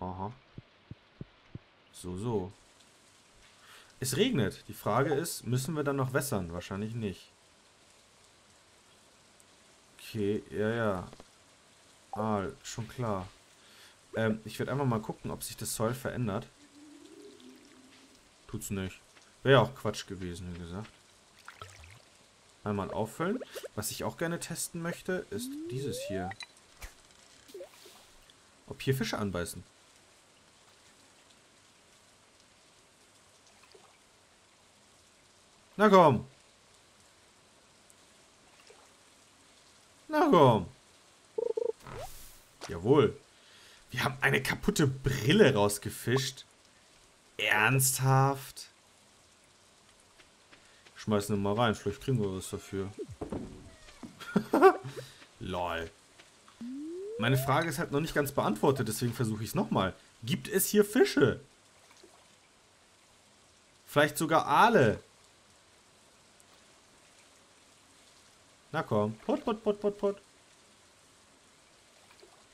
Aha. So, so. Es regnet. Die Frage ist, müssen wir dann noch wässern? Wahrscheinlich nicht. Okay, ja, ja. Ah, schon klar. Ähm, ich werde einfach mal gucken, ob sich das Soil verändert. Tut's nicht. Wäre ja auch Quatsch gewesen, wie gesagt. Einmal auffüllen. Was ich auch gerne testen möchte, ist dieses hier. Ob hier Fische anbeißen. Na komm. Na komm. Jawohl. Wir haben eine kaputte Brille rausgefischt. Ernsthaft? Schmeißen wir mal rein, vielleicht kriegen wir was dafür. Lol. Meine Frage ist halt noch nicht ganz beantwortet, deswegen versuche ich es nochmal. Gibt es hier Fische? Vielleicht sogar Aale. Na komm. Put, put, put, put, put.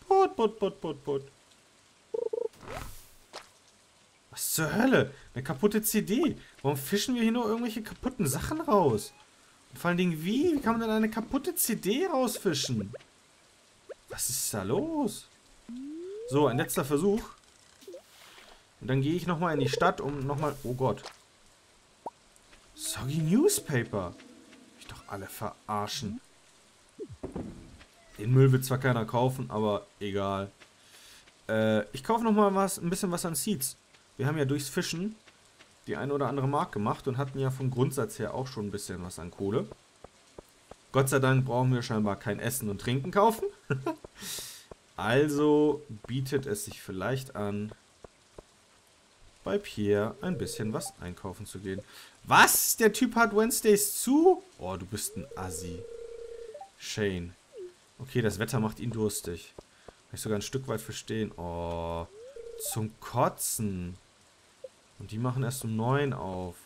Put, put, put, put, put. Was zur Hölle? Eine kaputte CD. Warum fischen wir hier nur irgendwelche kaputten Sachen raus? Und vor allen Dingen, wie? Wie kann man denn eine kaputte CD rausfischen? Was ist da los? So, ein letzter Versuch. Und dann gehe ich nochmal in die Stadt, um nochmal... Oh Gott. Soggy Newspaper. Alle verarschen. Den Müll wird zwar keiner kaufen, aber egal. Äh, ich kaufe nochmal was, ein bisschen was an Seeds. Wir haben ja durchs Fischen die eine oder andere Mark gemacht und hatten ja vom Grundsatz her auch schon ein bisschen was an Kohle. Gott sei Dank brauchen wir scheinbar kein Essen und Trinken kaufen. also bietet es sich vielleicht an, bei Pierre ein bisschen was einkaufen zu gehen. Was? Der Typ hat Wednesdays zu? Oh, du bist ein Assi. Shane. Okay, das Wetter macht ihn durstig. Kann ich sogar ein Stück weit verstehen. Oh, zum Kotzen. Und die machen erst um neun auf.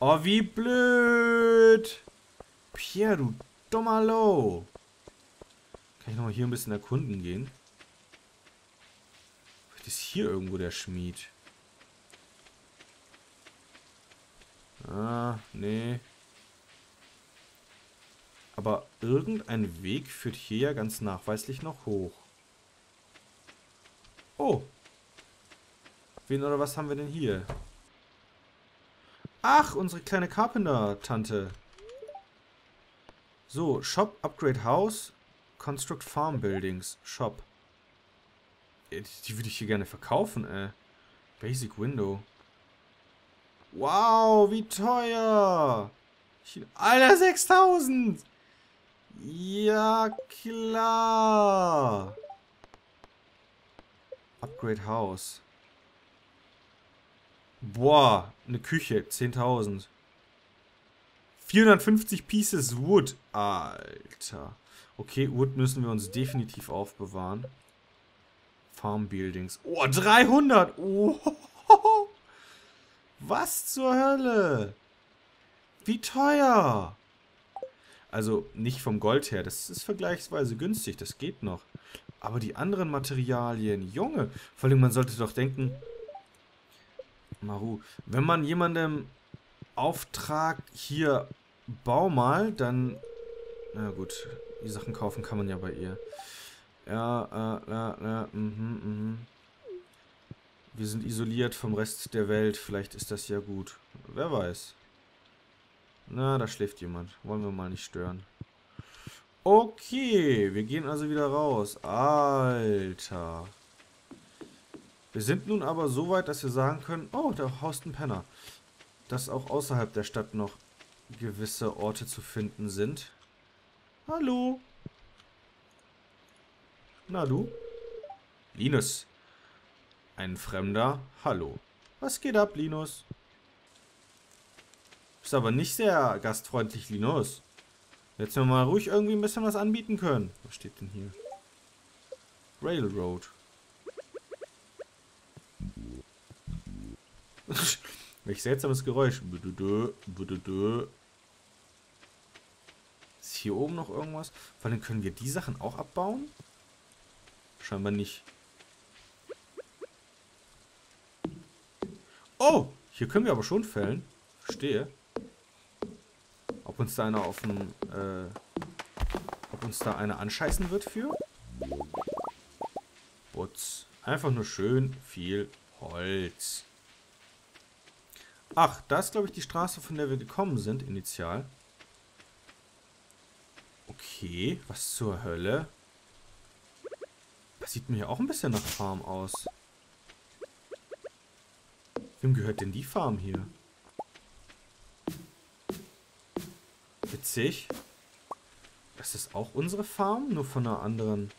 Oh, wie blöd. Pierre, du dummer Low. Kann ich nochmal hier ein bisschen erkunden gehen? Vielleicht ist hier irgendwo der Schmied. Ah, nee. Aber irgendein Weg führt hier ja ganz nachweislich noch hoch. Oh. Wen oder was haben wir denn hier? Ach, unsere kleine Carpenter-Tante. So, Shop, Upgrade House, Construct Farm Buildings, Shop. Die, die würde ich hier gerne verkaufen, äh. Basic Window. Wow, wie teuer. Alter, 6000. Ja, klar. Upgrade House. Boah, eine Küche, 10.000. 450 Pieces Wood. Alter. Okay, Wood müssen wir uns definitiv aufbewahren. Farm Buildings. Oh, 300. Oh. Was zur Hölle? Wie teuer? Also nicht vom Gold her, das ist vergleichsweise günstig, das geht noch. Aber die anderen Materialien, Junge, vor allem man sollte doch denken, Maru, wenn man jemandem Auftrag hier bau mal, dann, na gut, die Sachen kaufen kann man ja bei ihr. Ja, äh, ja, ja, mhm, mhm. Wir sind isoliert vom Rest der Welt. Vielleicht ist das ja gut. Wer weiß. Na, da schläft jemand. Wollen wir mal nicht stören. Okay, wir gehen also wieder raus. Alter. Wir sind nun aber so weit, dass wir sagen können, oh, da haust ein Penner. Dass auch außerhalb der Stadt noch gewisse Orte zu finden sind. Hallo. Na du? Linus. Ein Fremder. Hallo. Was geht ab, Linus? Ist aber nicht sehr gastfreundlich, Linus. Jetzt mir mal ruhig irgendwie ein bisschen was anbieten können. Was steht denn hier? Railroad. Welch seltsames Geräusch. Ist hier oben noch irgendwas? Vor allem können wir die Sachen auch abbauen? Scheinbar nicht. Oh, hier können wir aber schon fällen. Verstehe. Ob uns da einer auf dem, äh, ob uns da einer anscheißen wird für? Putz. Einfach nur schön viel Holz. Ach, da ist, glaube ich, die Straße, von der wir gekommen sind, initial. Okay, was zur Hölle? Das sieht mir ja auch ein bisschen nach Farm aus. Wem gehört denn die Farm hier? Witzig. Das ist auch unsere Farm, nur von einer anderen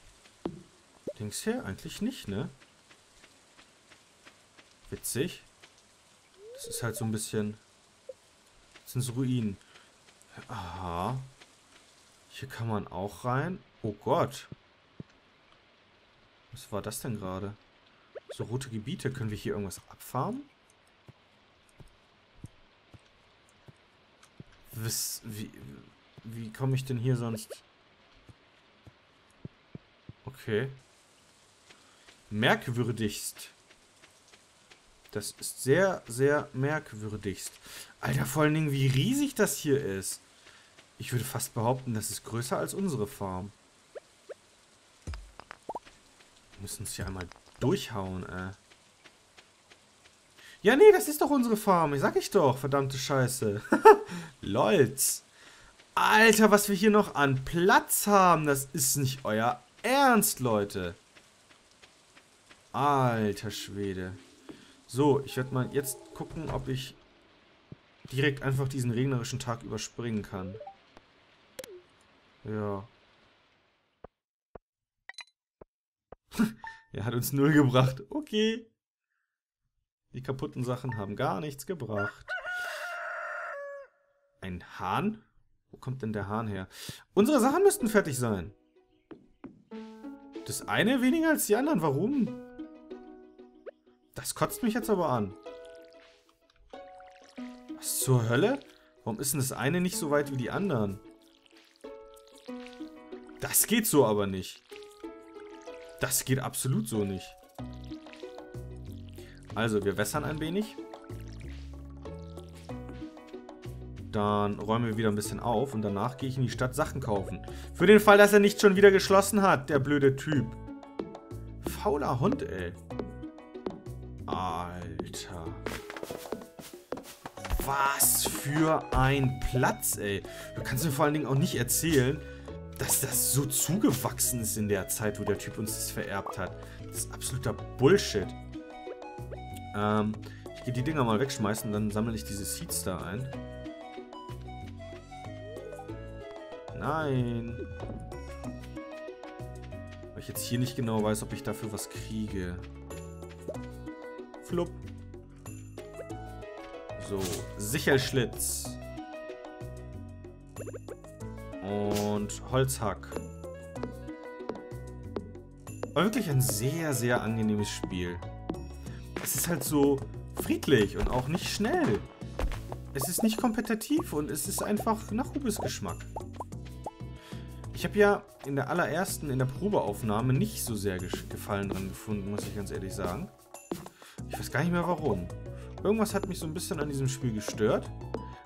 Dings her? Eigentlich nicht, ne? Witzig. Das ist halt so ein bisschen... Das sind so Ruinen. Aha. Hier kann man auch rein. Oh Gott. Was war das denn gerade? So rote Gebiete. Können wir hier irgendwas abfarmen? Was, wie, wie komme ich denn hier sonst... Okay. Merkwürdigst. Das ist sehr, sehr merkwürdigst. Alter, vor allen Dingen, wie riesig das hier ist. Ich würde fast behaupten, das ist größer als unsere Farm. Wir müssen es hier einmal durchhauen, ey. Ja, nee, das ist doch unsere Farm. Sag ich doch, verdammte Scheiße. Lolz. Alter, was wir hier noch an Platz haben. Das ist nicht euer Ernst, Leute. Alter Schwede. So, ich werde mal jetzt gucken, ob ich direkt einfach diesen regnerischen Tag überspringen kann. Ja. er hat uns null gebracht. Okay. Die kaputten Sachen haben gar nichts gebracht. Ein Hahn? Wo kommt denn der Hahn her? Unsere Sachen müssten fertig sein. Das eine weniger als die anderen. Warum? Das kotzt mich jetzt aber an. Was zur Hölle? Warum ist denn das eine nicht so weit wie die anderen? Das geht so aber nicht. Das geht absolut so nicht. Also, wir wässern ein wenig. Dann räumen wir wieder ein bisschen auf und danach gehe ich in die Stadt Sachen kaufen. Für den Fall, dass er nicht schon wieder geschlossen hat, der blöde Typ. Fauler Hund, ey. Alter. Was für ein Platz, ey. Du kannst mir vor allen Dingen auch nicht erzählen, dass das so zugewachsen ist in der Zeit, wo der Typ uns das vererbt hat. Das ist absoluter Bullshit. Ähm, ich gehe die Dinger mal wegschmeißen, dann sammle ich diese Seeds da ein. Nein. Weil ich jetzt hier nicht genau weiß, ob ich dafür was kriege. Flupp. So, Sichelschlitz. Und Holzhack. War wirklich ein sehr, sehr angenehmes Spiel. Es ist halt so friedlich und auch nicht schnell. Es ist nicht kompetitiv und es ist einfach nach Hubes Geschmack. Ich habe ja in der allerersten, in der Probeaufnahme nicht so sehr Gefallen dran gefunden, muss ich ganz ehrlich sagen. Ich weiß gar nicht mehr warum. Irgendwas hat mich so ein bisschen an diesem Spiel gestört.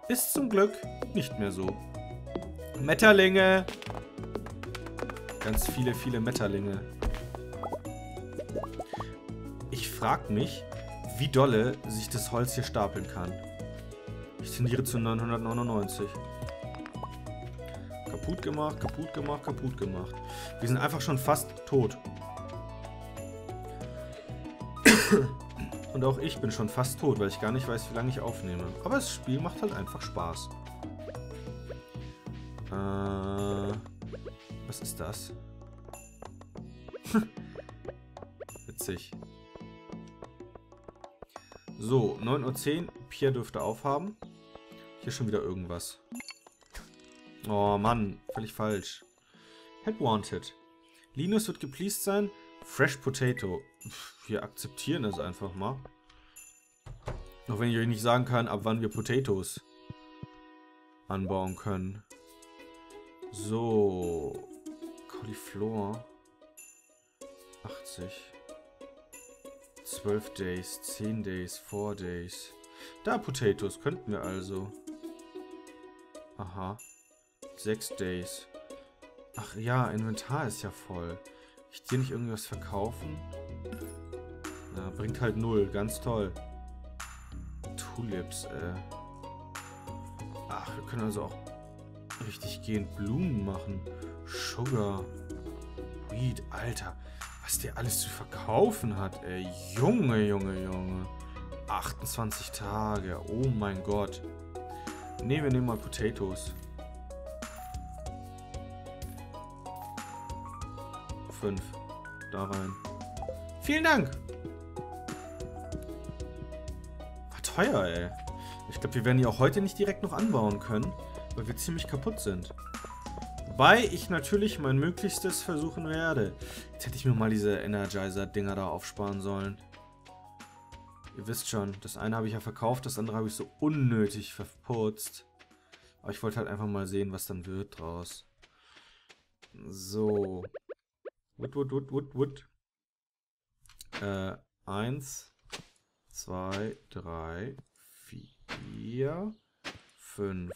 Ist zum Glück nicht mehr so. Metterlinge! Ganz viele, viele Metterlinge. Ich frage mich, wie dolle sich das Holz hier stapeln kann. Ich tendiere zu 999. Kaputt gemacht, kaputt gemacht, kaputt gemacht. Wir sind einfach schon fast tot. Und auch ich bin schon fast tot, weil ich gar nicht weiß, wie lange ich aufnehme. Aber das Spiel macht halt einfach Spaß. Äh, was ist das? Witzig. So, 9.10 Uhr. Pierre dürfte aufhaben. Hier schon wieder irgendwas. Oh Mann, völlig falsch. Head wanted. Linus wird gepleased sein. Fresh Potato. Wir akzeptieren es einfach mal. Auch wenn ich euch nicht sagen kann, ab wann wir Potatoes anbauen können. So. Cauliflower. 80. 12 Days, 10 Days, 4 Days. Da, Potatoes, könnten wir also. Aha. 6 Days. Ach ja, Inventar ist ja voll. Ich dir nicht irgendwas verkaufen? Na, bringt halt null. Ganz toll. Tulips, äh. Ach, wir können also auch richtig gehend Blumen machen. Sugar. Weed, Alter. Was der alles zu verkaufen hat, ey. Junge, Junge, Junge. 28 Tage. Oh mein Gott. Ne, wir nehmen mal Potatoes. 5. Da rein. Vielen Dank. War teuer, ey. Ich glaube, wir werden die auch heute nicht direkt noch anbauen können, weil wir ziemlich kaputt sind. Wobei ich natürlich mein Möglichstes versuchen werde. Jetzt hätte ich mir mal diese Energizer-Dinger da aufsparen sollen. Ihr wisst schon, das eine habe ich ja verkauft, das andere habe ich so unnötig verputzt. Aber ich wollte halt einfach mal sehen, was dann wird draus. So. Wood, wood, wood, wood, wood. Äh, eins, zwei, drei, vier, fünf.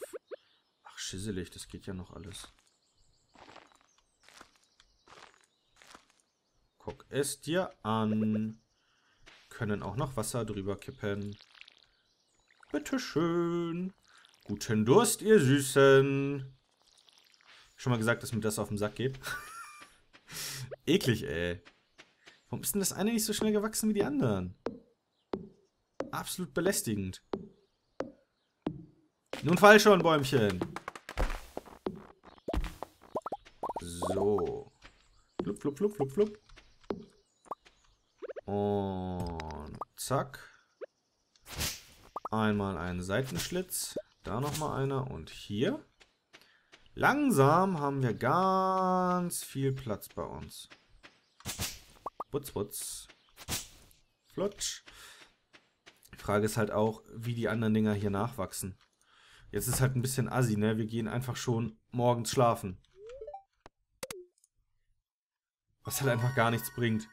Ach, schisselig, das geht ja noch alles. Guck es dir an. Können auch noch Wasser drüber kippen. Bitteschön. Guten Durst, ihr Süßen. Schon mal gesagt, dass mir das auf den Sack geht. Eklig, ey. Warum ist denn das eine nicht so schnell gewachsen wie die anderen? Absolut belästigend. Nun fall schon, Bäumchen. So. Flup, flup, flup, flup, flup. Und zack. Einmal einen Seitenschlitz. Da nochmal einer. Und hier. Langsam haben wir ganz viel Platz bei uns. Putz, putz. Flutsch. Die Frage ist halt auch, wie die anderen Dinger hier nachwachsen. Jetzt ist halt ein bisschen assi, ne? Wir gehen einfach schon morgens schlafen. Was halt einfach gar nichts bringt.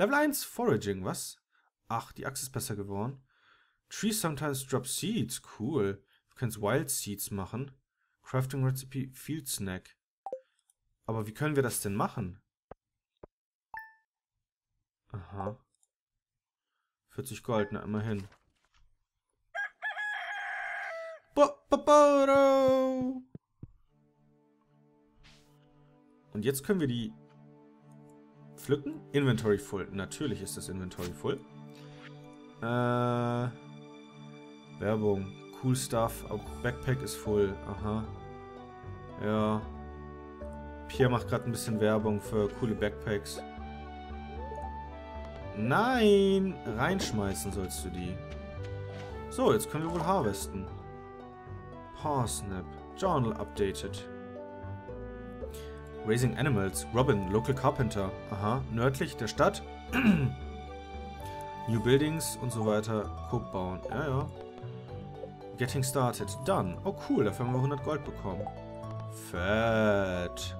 Level 1 Foraging, was? Ach, die Axt ist besser geworden. Trees sometimes drop seeds, cool. Du kannst Wild Seeds machen. Crafting Recipe Field Snack. Aber wie können wir das denn machen? Aha. 40 Gold, na immerhin. Und jetzt können wir die pflücken. Inventory full. Natürlich ist das Inventory full. Äh, Werbung. Cool Stuff. Backpack ist full. Aha. Ja. Pierre macht gerade ein bisschen Werbung für coole Backpacks. Nein! Reinschmeißen sollst du die. So, jetzt können wir wohl harvesten. Parsnip. Journal updated. Raising Animals. Robin, Local Carpenter. Aha, nördlich der Stadt. New Buildings und so weiter. Cook bauen. Ja, ja. Getting started. Done. Oh, cool. Dafür haben wir 100 Gold bekommen. Fett.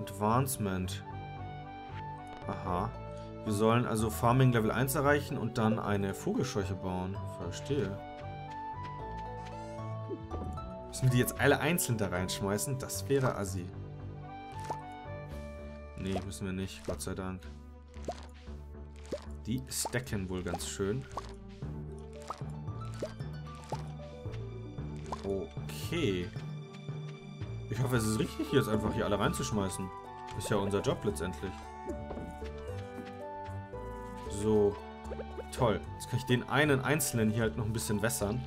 Advancement. Aha. Wir sollen also Farming Level 1 erreichen und dann eine Vogelscheuche bauen. Verstehe. Müssen wir die jetzt alle einzeln da reinschmeißen? Das wäre assi. Nee, müssen wir nicht. Gott sei Dank. Die stacken wohl ganz schön. Okay. Ich hoffe, es ist richtig, jetzt einfach hier alle reinzuschmeißen. Ist ja unser Job letztendlich. So. Toll. Jetzt kann ich den einen einzelnen hier halt noch ein bisschen wässern.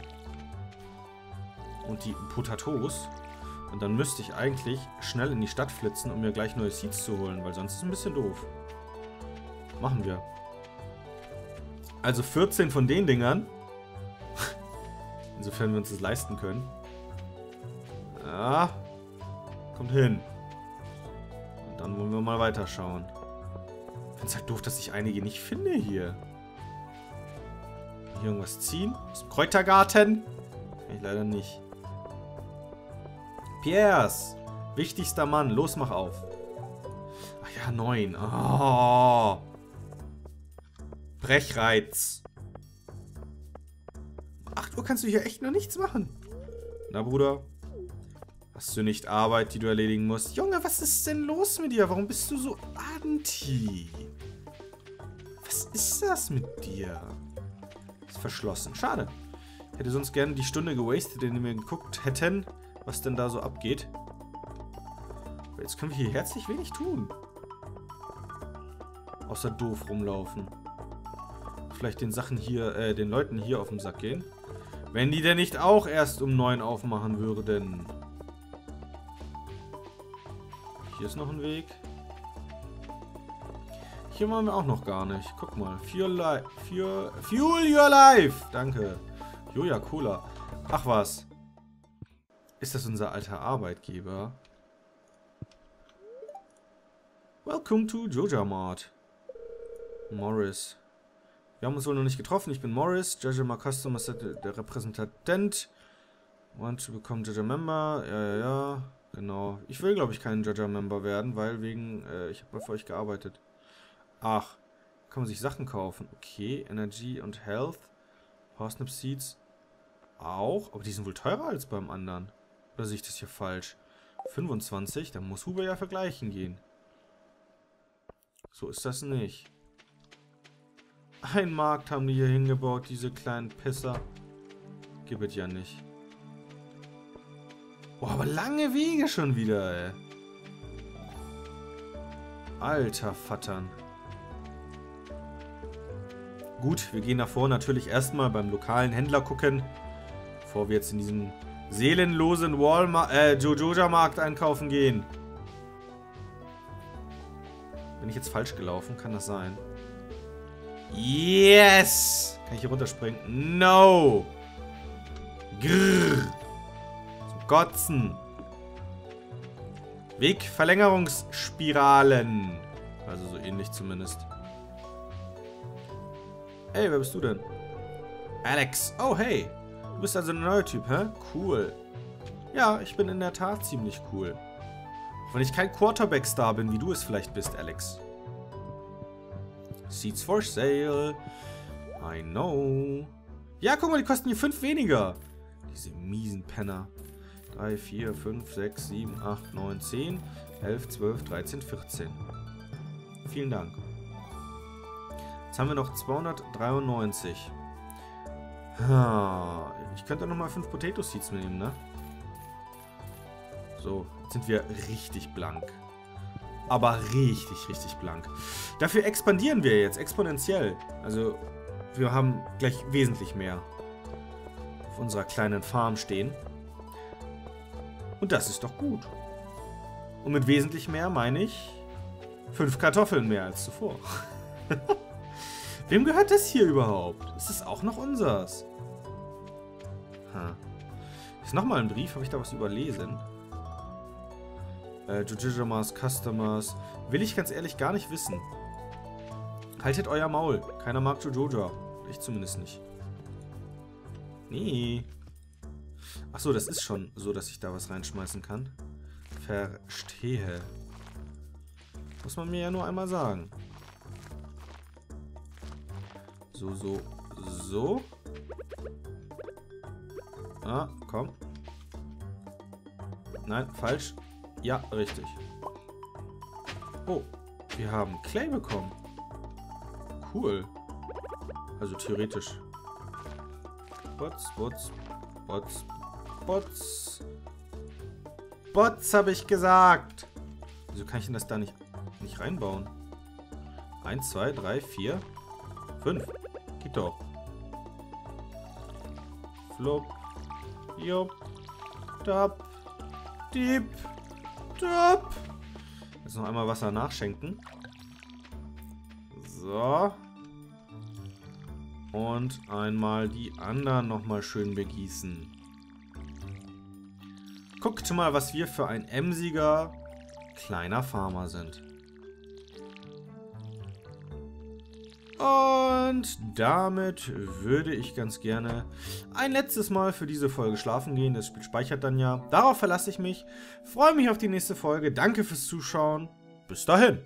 Und die Potatoes. Und dann müsste ich eigentlich schnell in die Stadt flitzen, um mir gleich neue Seeds zu holen, weil sonst ist es ein bisschen doof. Machen wir. Also 14 von den Dingern. Insofern wir uns das leisten können. Ja. Kommt hin. Und dann wollen wir mal weiterschauen. Ich finde es halt doof, dass ich einige nicht finde hier. Hier irgendwas ziehen? Aus dem Kräutergarten? Kann ich leider nicht. Piers, wichtigster Mann, los, mach auf. Ach ja, neun. Oh. Brechreiz. 8 Uhr kannst du hier echt noch nichts machen. Na, Bruder? Hast du nicht Arbeit, die du erledigen musst? Junge, was ist denn los mit dir? Warum bist du so anti? Was ist das mit dir? Ist verschlossen. Schade. Ich hätte sonst gerne die Stunde gewastet, in der wir geguckt hätten, was denn da so abgeht. Jetzt können wir hier herzlich wenig tun. Außer doof rumlaufen. Vielleicht den Sachen hier, äh, den Leuten hier auf den Sack gehen. Wenn die denn nicht auch erst um 9 aufmachen würden. Hier ist noch ein Weg. Hier waren wir auch noch gar nicht. Guck mal. Fuel, li Fuel, Fuel Your Life. Danke. Joja Cola. Ach was. Ist das unser alter Arbeitgeber? Welcome to Joja Mart. Morris. Wir haben uns wohl noch nicht getroffen. Ich bin Morris, Judge Customer der Repräsentant. Want to become Judge Member. Ja, ja, ja. Genau. Ich will, glaube ich, kein Judge Member werden, weil wegen, äh, ich habe mal für euch gearbeitet. Ach, kann man sich Sachen kaufen. Okay, Energy und Health. Parsnip Seeds auch. Aber die sind wohl teurer als beim anderen. Oder sehe ich das hier falsch? 25, dann muss Huber ja vergleichen gehen. So ist das nicht. Ein Markt haben die hier hingebaut, diese kleinen Pisser. Gibt ja nicht. Boah, aber lange Wege schon wieder, ey. Alter Vattern. Gut, wir gehen davor natürlich erstmal beim lokalen Händler gucken. Bevor wir jetzt in diesen seelenlosen Walmart, äh, Jojoja-Markt einkaufen gehen. Bin ich jetzt falsch gelaufen? Kann das sein? Yes! Kann ich hier runterspringen? No! Grrr! Zum Gotzen! Wegverlängerungsspiralen. Also so ähnlich zumindest. Hey, wer bist du denn? Alex. Oh, hey. Du bist also ein neuer Typ, hä? Cool. Ja, ich bin in der Tat ziemlich cool. Wenn ich kein Quarterback-Star bin, wie du es vielleicht bist, Alex. Seats for sale. I know. Ja, guck mal, die kosten hier 5 weniger. Diese miesen Penner. 3, 4, 5, 6, 7, 8, 9, 10, 11, 12, 13, 14. Vielen Dank. Jetzt haben wir noch 293. Ich könnte nochmal 5 Potato Seeds nehmen, ne? So, jetzt sind wir richtig blank aber richtig, richtig blank. Dafür expandieren wir jetzt exponentiell. Also wir haben gleich wesentlich mehr auf unserer kleinen Farm stehen. Und das ist doch gut. Und mit wesentlich mehr meine ich fünf Kartoffeln mehr als zuvor. Wem gehört das hier überhaupt? Ist das auch noch unsers? Hm. Ist nochmal ein Brief. Habe ich da was überlesen? Äh, Jujijamas, Customers. Will ich ganz ehrlich gar nicht wissen. Haltet euer Maul. Keiner mag Jojoja. Ich zumindest nicht. Nee. Achso, das ist schon so, dass ich da was reinschmeißen kann. Verstehe. Muss man mir ja nur einmal sagen. So, so, so. Ah, komm. Nein, falsch. Ja, richtig. Oh, wir haben Clay bekommen. Cool. Also theoretisch. Bots, Bots, Bots, Bots. Bots, habe ich gesagt. Wieso kann ich denn das da nicht, nicht reinbauen? Eins, zwei, drei, vier, fünf. Geht doch. Flop. Jupp. Dab. Diep. Stopp. Jetzt noch einmal Wasser nachschenken. So. Und einmal die anderen nochmal schön begießen. Guckt mal, was wir für ein emsiger kleiner Farmer sind. Und damit würde ich ganz gerne ein letztes Mal für diese Folge schlafen gehen. Das Spiel speichert dann ja. Darauf verlasse ich mich. Freue mich auf die nächste Folge. Danke fürs Zuschauen. Bis dahin.